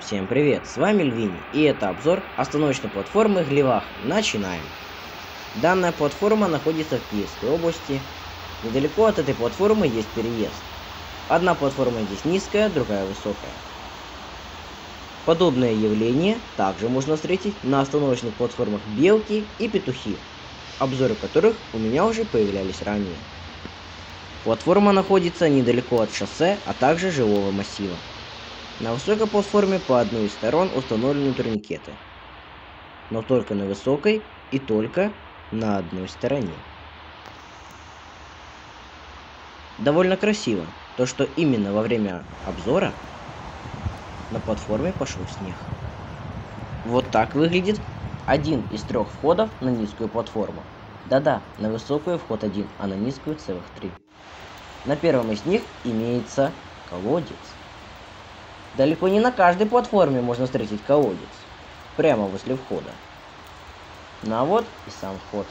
Всем привет, с вами Львини, и это обзор остановочной платформы Гливах. Начинаем. Данная платформа находится в Киевской области. Недалеко от этой платформы есть переезд. Одна платформа здесь низкая, другая высокая. Подобное явление также можно встретить на остановочных платформах Белки и Петухи, обзоры которых у меня уже появлялись ранее. Платформа находится недалеко от шоссе, а также жилого массива. На высокой платформе по одной из сторон установлены турникеты. Но только на высокой и только на одной стороне. Довольно красиво, то что именно во время обзора на платформе пошел снег. Вот так выглядит один из трех входов на низкую платформу. Да-да, на высокую вход один, а на низкую целых три. На первом из них имеется колодец. Далеко не на каждой платформе можно встретить колодец. Прямо возле входа. Ну а вот и сам вход.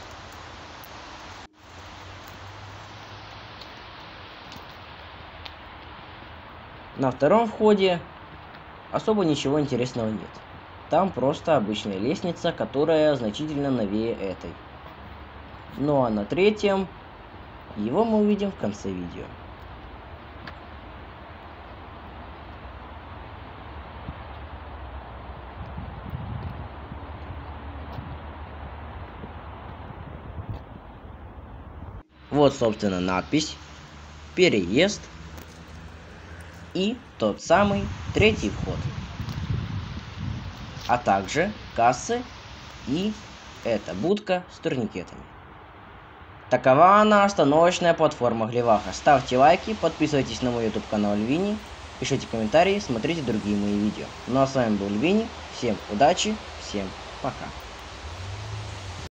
На втором входе особо ничего интересного нет. Там просто обычная лестница, которая значительно новее этой. Ну а на третьем, его мы увидим в конце видео. Вот, собственно, надпись, переезд и тот самый третий вход. А также кассы и эта будка с турникетами. Такова она остановочная платформа Гливаха. Ставьте лайки, подписывайтесь на мой YouTube канал Львини, пишите комментарии, смотрите другие мои видео. Ну а с вами был Львини, всем удачи, всем пока.